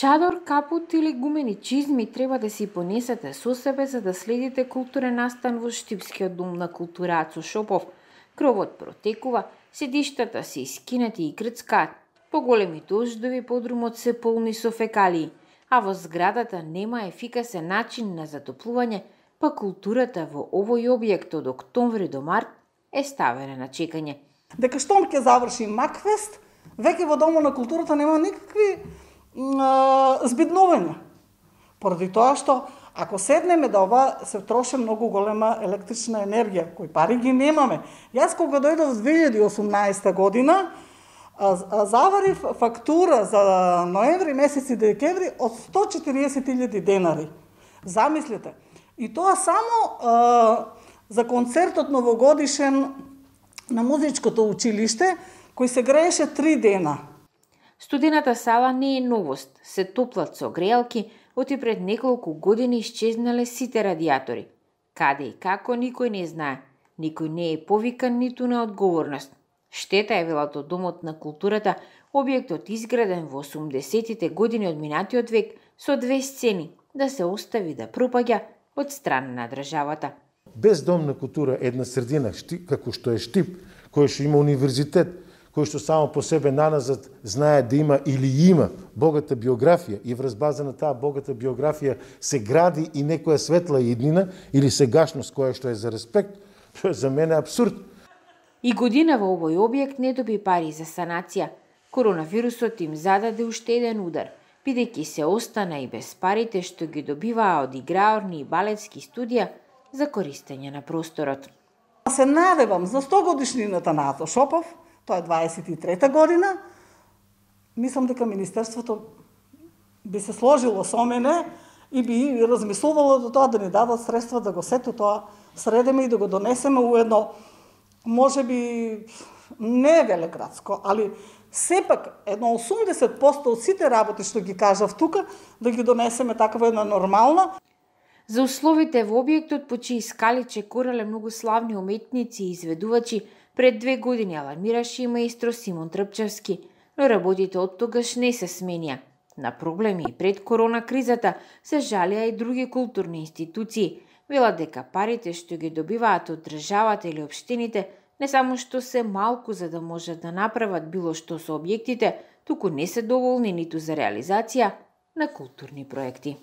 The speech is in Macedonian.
Чадор, капут или гумени чизми треба да си понесете со себе за да следите културен настан во Штипскиот дом на култура Ацо Шопов. Кровот протекува, седиштата се искинати и крцкаат. Поголеми дождови подрумот се полни со фекалии, а во зградата нема ефикасен начин на затоплување, па културата во овој објект од октомври до март е ставена на чекање. Дека штом ќе заврши Макфест, веќе во дома на културата нема никакви збиднување. Поради тоа што ако седнеме да ова се троше многу голема електрична енергија, кои пари ги немаме. Јас кога дојдов 2018 година, заварив фактура за ноември месец и декември од 140.000 денари. Замислете. И тоа само а, за концертот новогодишен на музичкото училиште, кој се грееше три дена. Студената сала не е новост, се топлат со греалки, оти пред неколку години исчезнале сите радиатори. Каде и како никој не знае, никој не е повикан ниту на одговорност. Штета е велато Домот на културата, објектот изграден во 80-тите години од минатиот век со две сцени, да се остави да пропаѓа од страна на државата. Без Дом на култура една средина, како што е Штип, кој што има универзитет, кој што само по себе наназад знае да има или има богата биографија и врз база на таа богата биографија се гради и некоја светла иднина или сегашност која што е за респект, за мене абсурд. И година во овој објект не доби пари за санација. Коронавирусот им зададе уште еден удар, бидејќи се остана и без парите што ги добиваа од играорни и балетски студија за користење на просторот. Се надевам за 100 годишнината на Ато Шопов, тоа е 23-та година, мислам дека Министерството би се сложило со мене и би размислувало до тоа да ни дадат средства да го сето тоа средеме и да го донесеме у едно, може би, не велеградско, али сепак едно 80% од сите работи што ги кажав тука, да ги донесеме такава една нормална. За условите во објектот по чии скали чекорале многу славни уметници и изведувачи, Пред две години алармираше и маестро Симон Трпчевски, но работите од тогаш не се сменија. На проблеми и пред корона кризата се жалија и други културни институции. Велат дека парите што ги добиваат од државата или обштините не само што се малку за да можат да направат било што со објектите, туку не се доволни ниту за реализација на културни проекти.